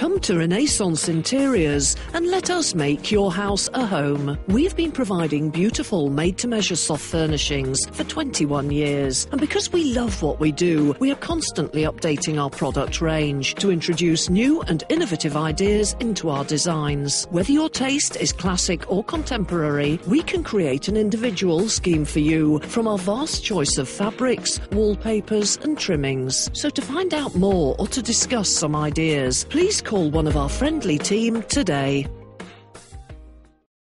Come to Renaissance Interiors and let us make your house a home. We've been providing beautiful made to measure soft furnishings for 21 years. And because we love what we do, we are constantly updating our product range to introduce new and innovative ideas into our designs. Whether your taste is classic or contemporary, we can create an individual scheme for you from our vast choice of fabrics, wallpapers, and trimmings. So to find out more or to discuss some ideas, please call one of our friendly team today.